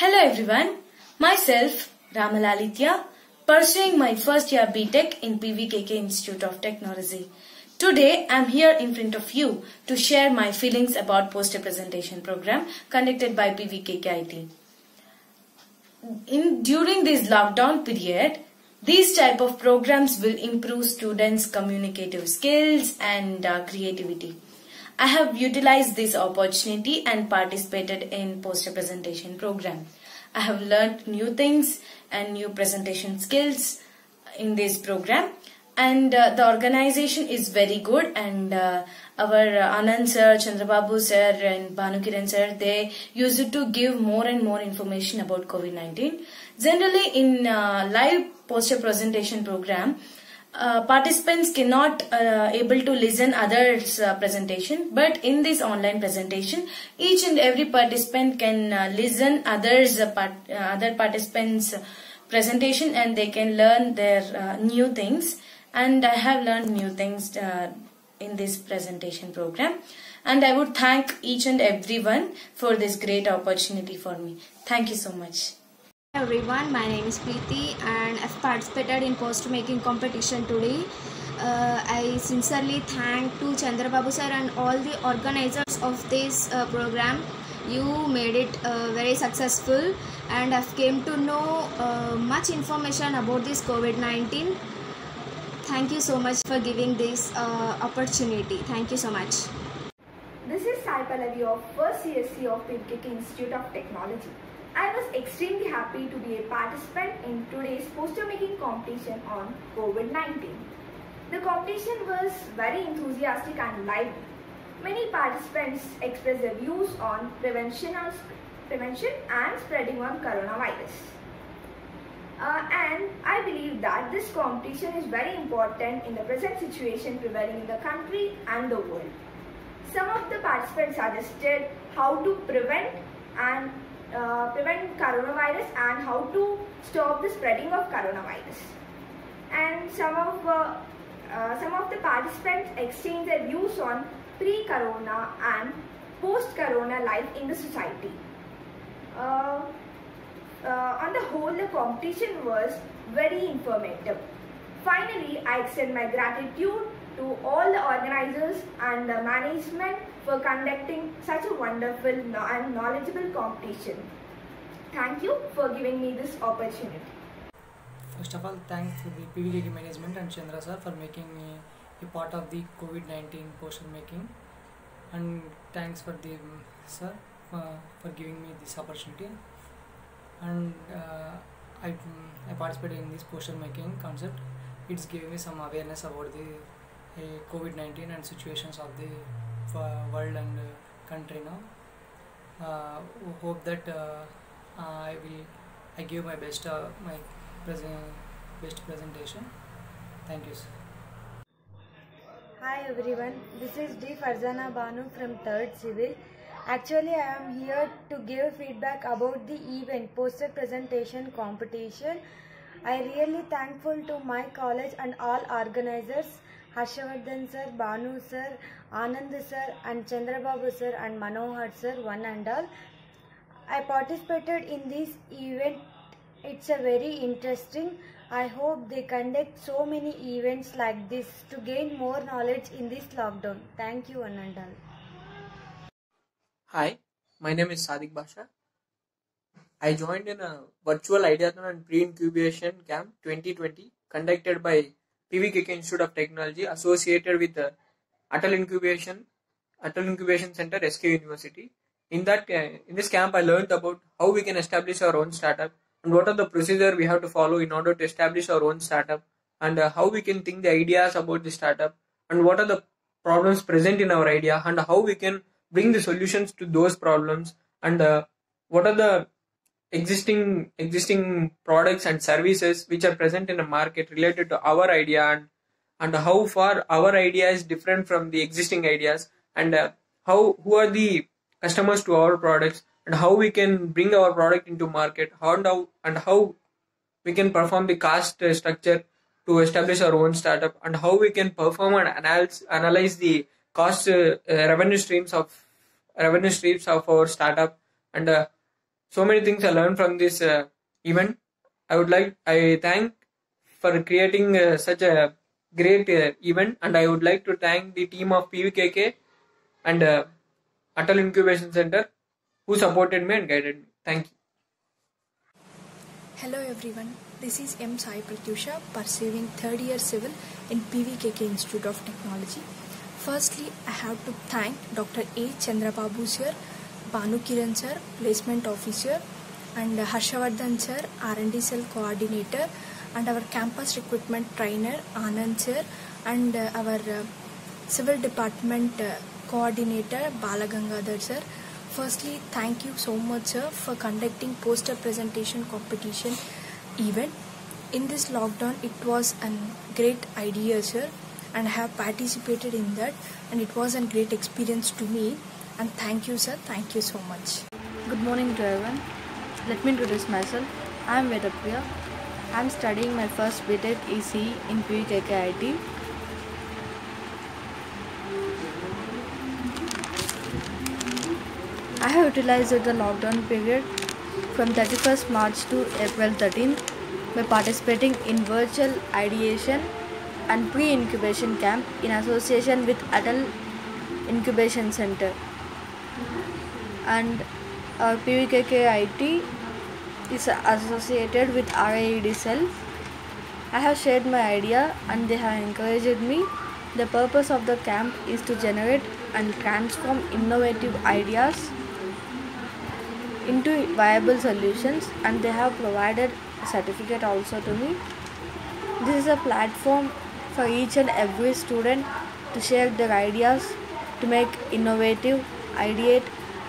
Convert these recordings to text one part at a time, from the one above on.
Hello everyone, myself Ramalalitya, pursuing my first year BTech in PVKK Institute of Technology. Today I am here in front of you to share my feelings about poster presentation program conducted by PVKK IT. In during this lockdown period, these type of programs will improve students' communicative skills and uh, creativity. I have utilized this opportunity and participated in poster presentation program. I have learned new things and new presentation skills in this program and uh, the organization is very good and uh, our uh, Anand sir, Chandrababu sir and Bhanukiran sir they used to give more and more information about COVID-19. Generally in uh, live poster presentation program uh, participants cannot uh, able to listen others uh, presentation but in this online presentation each and every participant can uh, listen others uh, part, other participants presentation and they can learn their new things. And i have learned new things in this presentation program. And i would thank each and everyone for this great opportunity for me. Thank you so much everyone my name is Preeti and I've participated in poster making competition today. Uh, I sincerely thank to Chandrababu sir and all the organizers of this uh, program. You made it uh, very successful and I've came to know uh, much information about this COVID-19 thank you so much for giving this uh, opportunity. Thank you so much. This is Sai Pallavi of first CSC of PVKK Institute of Technology I was extremely happy to be a participant in today's poster making competition on COVID-19. The competition was very enthusiastic and lively. Many participants expressed their views on prevention, on prevention and spreading on coronavirus. Uh, and I believe that this competition is very important in the present situation prevailing in the country and the world. Some of the participants suggested how to prevent and uh, prevent coronavirus and how to stop the spreading of coronavirus. And some of uh, uh, some of the participants exchanged their views on pre-corona and post-corona life in the society. Uh, uh, on the whole, the competition was very informative. Finally, I extend my gratitude to all the organizers and the management for conducting such a wonderful and knowledgeable competition. Thank you for giving me this opportunity. First of all, thanks to the PVKK management and Chandra sir for making me a part of the COVID-19 poster making and thanks for the sir uh, for giving me this opportunity and uh, I, I participated in this poster making concept it's giving me some awareness about the uh, COVID-19 and situations of the world and country now uh, hope that uh, I will I give my best my present best presentation thank you sir. Hi everyone, this is D. Farzana Banu from 3rd Civil. Actually, I am here to give feedback about the event poster presentation competition. I really thankful to my college and all organizers Harshavardhan sir, Banu sir, Anand sir and Chandrababu sir and Manohar sir one and all. I participated in this event. It's a very interesting. I hope they conduct so many events like this to gain more knowledge in this lockdown. Thank you one and all. Hi, my name is Sadik Basha. I joined in a virtual ideathon and pre-incubation camp 2020 conducted by PVKK Institute of Technology associated with the Atal Incubation, Atal Incubation Center, SK University. In that, uh, in this camp, I learned about how we can establish our own startup and what are the procedure we have to follow in order to establish our own startup and uh, how we can think the ideas about the startup and what are the problems present in our idea and how we can bring the solutions to those problems and uh, what are the existing existing products and services which are present in the market related to our idea and and how far our idea is different from the existing ideas and uh, how who are the customers to our products and how we can bring our product into market how and how, and how we can perform the cost uh, structure to establish our own startup and how we can perform and analyze analyze the cost uh, uh, revenue streams of revenue streams of our startup and uh, so many things I learned from this uh, event. I would like I thank for creating uh, such a great uh, event, and I would like to thank the team of PVKK and uh, Atal Incubation Center who supported me and guided me. Thank you. Hello everyone, this is M. Sai Pratyusha pursuing third year civil in PVKK Institute of Technology. Firstly, I have to thank Dr. A. Chandrababu sir, Banu Kiran sir, placement officer, and Harshavardhan sir, R&D cell coordinator, and our campus recruitment trainer Anand sir, and uh, our uh, civil department uh, coordinator Balagangadhar sir. Firstly, thank you so much, sir, for conducting poster presentation competition event. In this lockdown, it was a great idea, sir, and I have participated in that, and it was a great experience to me. And thank you, sir. Thank you so much. Good morning to everyone. Let me introduce myself. I am Vedapriya. I am studying my first BTech ec in PVKKIT. I have utilized the lockdown period from 31st March to April 13th by participating in virtual ideation and pre-incubation camp in association with Atal Incubation Center and uh, our PVKKIT is associated with RIED cell. I have shared my idea and they have encouraged me. The purpose of the camp is to generate and transform innovative ideas into viable solutions and they have provided a certificate also to me. This is a platform for each and every student to share their ideas, to make innovative, ideate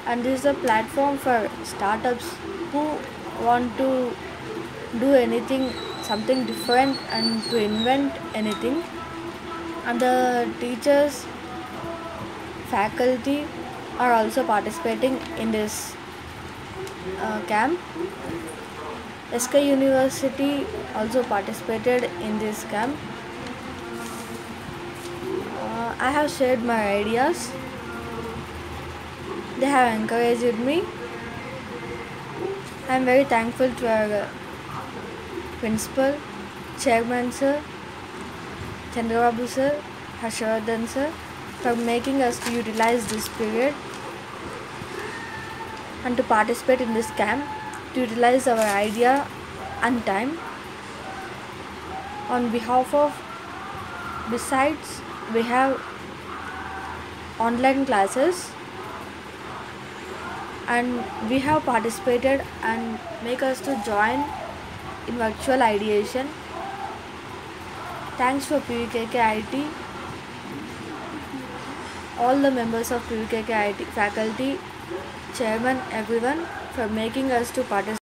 and this is a platform for startups who want to do anything something different and to invent anything. And the teachers faculty are also participating in this uh, camp. SK University also participated in this camp. Uh, I have shared my ideas they have encouraged me. I am very thankful to our uh, principal, chairman sir, Chandrababu sir, Harshavardhan sir for making us to utilize this period and to participate in this camp to utilize our idea and time. On behalf of besides we have online classes and we have participated and make us to join in virtual ideation. Thanks for PVKK all the members of PVKK faculty chairman everyone for making us to participate